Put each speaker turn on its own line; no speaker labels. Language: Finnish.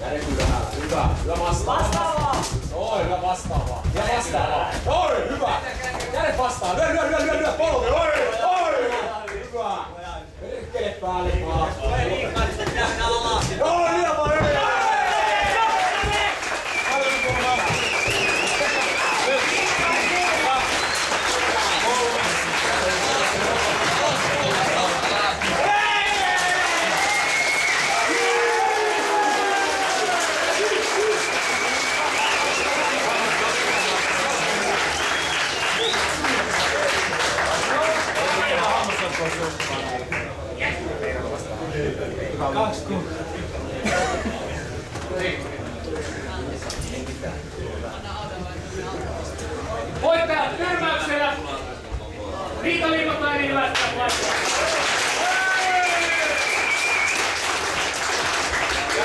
Hyvä. Hyvä vastaava.
Vastaavaa!
Oi, hyvä vastaavaa. Ja vastaavaa. Oi, hyvä. Kädet vastaan. Lyö, lyö, lyö, lyö, lyö. Polvi. Oi, oi. Hyvä. Perkele päälle vaan.
Tulee liikaa,
Voittajat tyrmäyksellä. Riita Liikotainen hyvästä